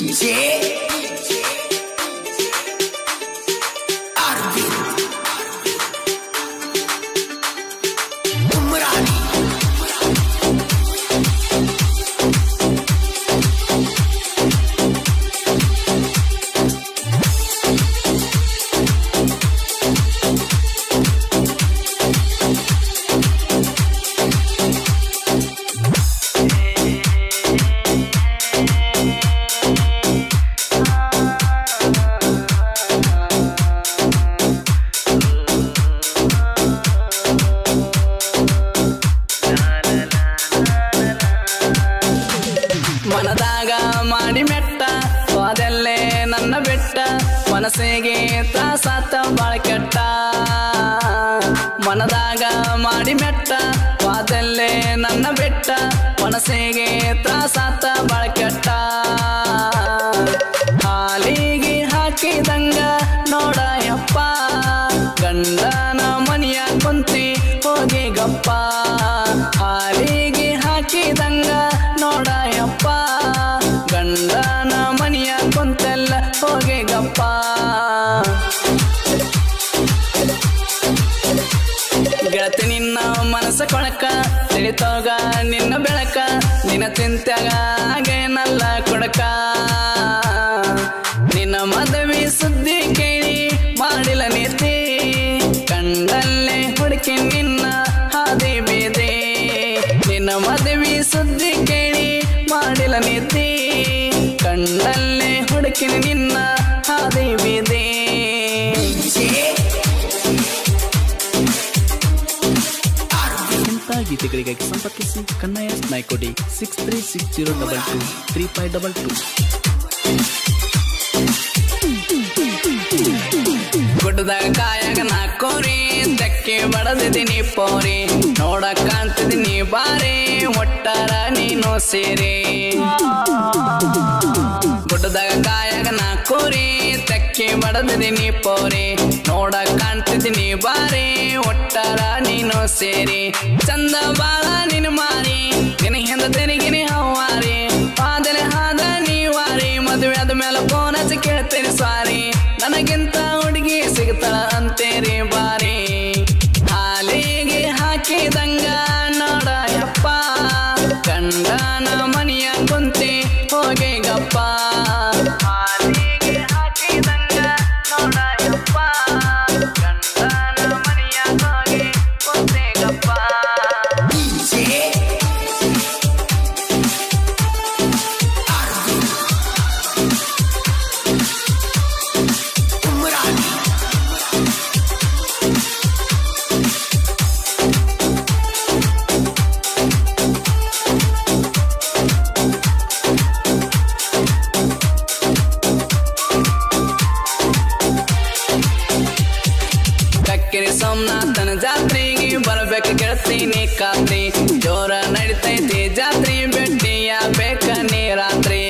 Yeah. ಮನಸ್ಸಿಗೆ ತ್ರಾಸಾತ ಬಾಳ ಕೆಟ್ಟ. ಮನದಾಗ ಮಾಡಿ ಮೆಟ್ಟ ವಾದಲ್ಲೇ ನನ್ನ ಬೆಟ್ಟ. ಮನಸ್ಸಿಗೆ ತ್ರಾಸಾತ ಬಾಳ ಕೆಟ್ಟ. ಮನಸ್ಸ ಕೊಳಕ ತಿಳಿತೋಗ ನಿನ್ನ ಬೆಳಕ, ನಿನ್ನ ತಿಂತ್ಯಾಗ ನಲ್ಲ ಕೊಡಕ. ನಿನ್ನ ಮದುವೆ ಸುದ್ದಿ ಕೇಳಿ ಮಾಡಿಲ್ಲ ನೀತಿ ಕಂಡಲ್ಲೇ ಹುಡುಕಿ ನಿನ್ನ ಹಾದಿ ಬೀದಿ. ನಿನ್ನ ಮದುವೆ ಸುದ್ದಿ ಕೇಳಿ ಮಾಡಿಲ್ಲ ನೀತಿ ಕಂಡಲ್ಲೇ ಹುಡುಕಿ ನಿನ್ನ ಗೀತೆಗಳಿಗಾಗಿ ಸಂಪರ್ಕಿಸಿ Kannayya Naikodi six three six zero double two three five double two ಗುಡ್ಡದಾಗ ಕಾಯಾಗ ನಾಕೋರಿ ದಕ್ಕೆ ಬಡದಿದ್ದೀನಿ ಪೋರಿ ನೋಡಕ್ ಬಾರಿ, ಒಟ್ಟಾರ ನೀನು ಸೇರಿ. ಗುಡ್ಡದಾಗ ಕಾಯಾಗ ನಾಕೋರಿ ತೆಕ್ಕೆ ಬಡದಿದ್ದೀನಿ ಪೋರಿ ನೋಡಕ್ ಕಾಣ್ತಿದ್ದೀನಿ ಬಾರಿ ಸೇರಿ. ಚಂದ ಬಾಳ ನಿನ್ ಮಾರಿ. ನಿನ ಹಿಂದ ತೆರಿಗಿನಿ ಹವಾರಿ ಪಾದಲೆ ಹಾದ ನೀವಾರಿ. ಮದುವೆ ಆದ ಮೇಲೆ ಫೋನ್ ಹಚ್ಚಿ ಕೇಳ್ತೇನೆ ಸಾರಿ ನನಗಿಂತ ಹುಡುಗಿ ಸಿಗ್ತಾಳ ಅಂತೇರಿ ಬಾರಿ. ಬರ್ಬೇಕು ಕಾತ್ರಿ ಜೋರ ನಡಿತೈತಿ ಜಾತ್ರೆ ಬೆಟ್ಟಿಯ ಬೇಕ ನೀ ರಾತ್ರಿ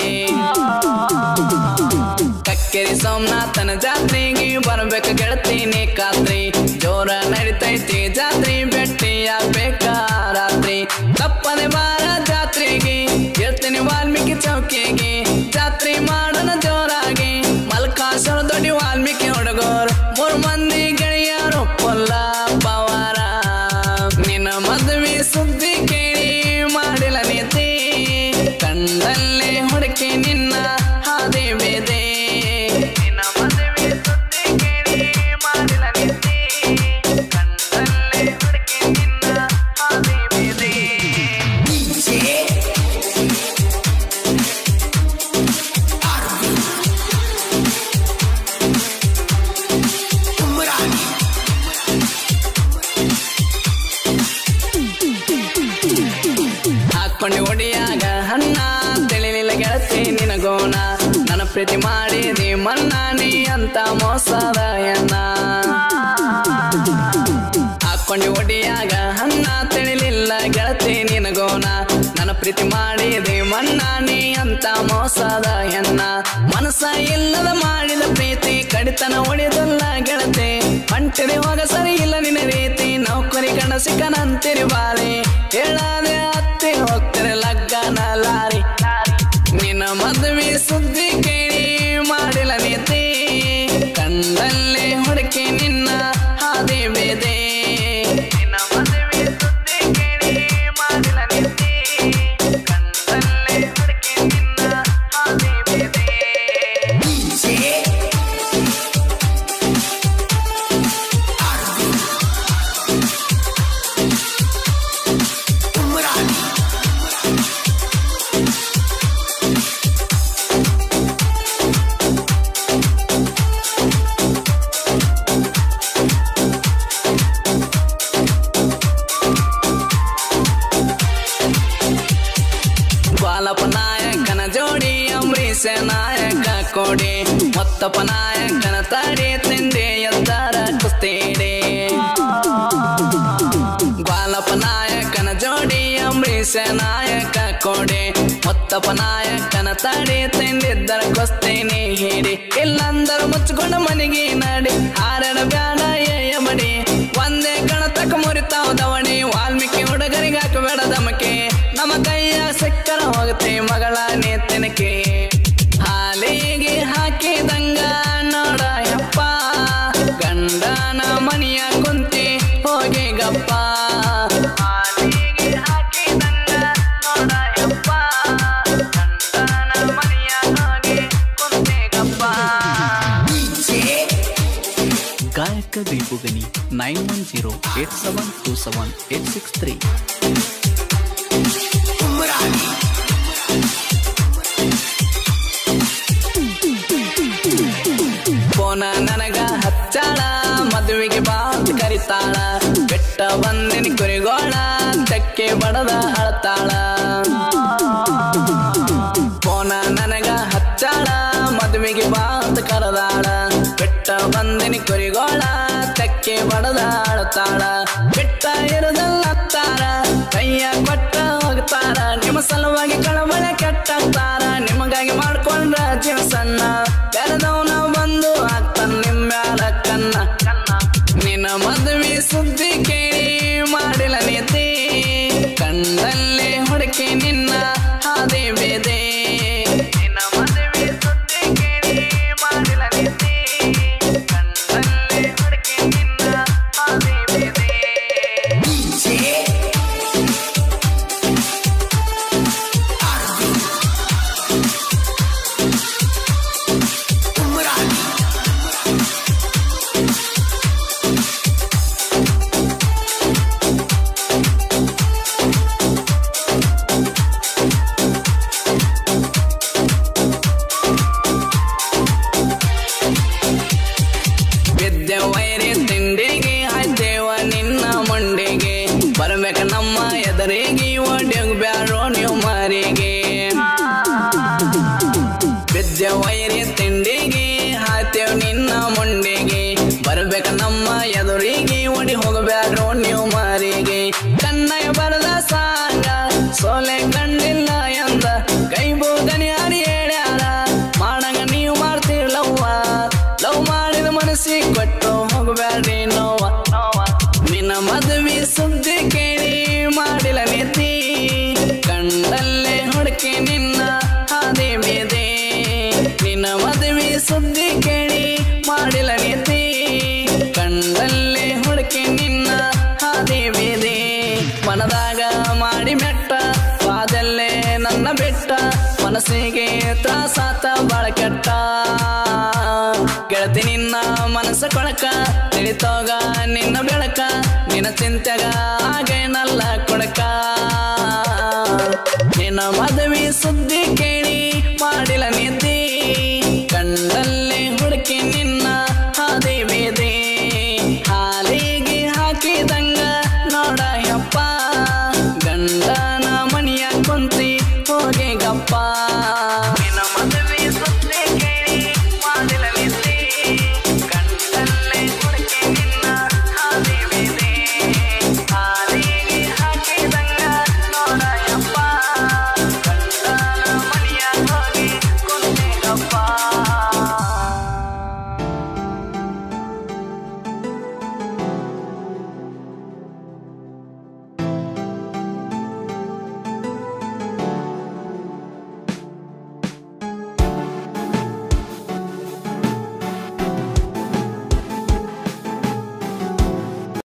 ಕಕ್ಕಿರಿ ಸೋಮನಾಥನ ಜಾತ್ರೆಗೆ ಪ್ರೀತಿ ನೀ ಮನ್ನ, ನೀ ಅಂತ ಮೋಸದ ಎನ್ನ ಹಾಕೊಂಡು ಒಡಿಯಾಗ ಅನ್ನ ತಿಳಿಲಿಲ್ಲ ಗೆಳತಿ ನಿನಗೋನ. ನನ್ನ ಪ್ರೀತಿ ಮಾಡಿದಿ ಮನ್ನ, ನೀ ಅಂತ ಮೋಸದ ಎನ್ನ ಮನಸ್ಸ ಇಲ್ಲದ ಮಾಡಿದ ಪ್ರೀತಿ ಕಡಿತನ ಒಡೆದಲ್ಲ ಗೆಳತಿ. ಅಂಟಿದೆ ಹೋಗ ಸರಿ ಇಲ್ಲ ನಿನ್ನ ರೀತಿ. ನೌಕರಿ ಗಂಡ ಸಿಕ್ಕನಂತಿರಿ ಬಾರಿ ಹೇಳದೆ ಅತ್ತೆ ಹೋಗ್ತಾರೆ ಲಗ್ಗನ ಲಾರಿ. ನಿನ್ನ ಮದುವೆ ಸುದ್ದಿ la ಹಾಲಪ್ಪ ನಾಯಕನ ಜೋಡಿ, ಅಂಬರೀಷ ನಾಯಕ ಕೊಡಿ. ಮತ್ತಪ್ಪ ನಾಯಕನ ತಡೆ ತಿಂದೆ ಎದ್ದಾರ ಕುಸ್ತೀಡಿ. ಬಾಲಪ್ಪ ನಾಯಕನ ಜೋಡಿ, ಅಂಬರೀಷ ನಾಯಕ ಕೊಡಿ. ಮತ್ತಪ್ಪ ನಾಯಕನ ತಡೆ ತಿಂದಿದ್ದರ ಕುಸ್ತೀನಿ ಹೇಳಿ ಎಲ್ಲಂದರ ಮುಚ್ಕೊಂಡು ಮನೆಗೆ ನಡಿ. ಆರಡ ಬ್ಯಾಡ ಗಂಡನ ಮನಿಯ ಕುಂತಿ ಹೋಗಿ ಗಪ್ಪ. ಗಾಯಕ ದೀಪುಗನಿ nine one zero eight seven two seven eight six three. ಕರಿತಾಳ ಬೆಟ್ಟ ಬಂದಿನ ಕುರಿಗೋಳ ಬಡದ ಅಳತಾಳ. ಫೋನ ನನಗ ಹಚ್ಚಾಳ, ಮದುವೆಗೆ ಬಾತ್ ಕರದಾಳ. ಬೆಟ್ಟ ಬಂದಿನ ಕುರಿಗೋಳ, ತೆಕ್ಕೆ ಬಡದ ಅಳತಾಳ. ಬೆಟ್ಟ ಇರದಲ್ಲತ್ತಾರ ಕೈಯ ಕೊಟ್ಟ ಹೋಗ್ತಾರ. ನಿಮ್ಮ ಸಲುವಾಗಿ ಕಳವಳೆ ತಾರ ನಿಮಗಾಗಿ ಮಾಡ್ಕೊಂಡ್ರ ಜೀವ ಸಣ್ಣ. ಬೆರೆದವನ где ಮನಸ್ಸಿಗೆ ತ್ರಾಸಾತ ಬಾಳ ಕೆಟ್ಟ. ಗೆಳತಿ ನಿನ್ನ ಮನಸ್ಸು ಕೊಳಕ ತಿಳಿತೋಗ ನಿನ್ನ ಬೆಳಕ ನಿನ್ನ ಚಿಂತೆಗ ಆಗೇನಲ್ಲ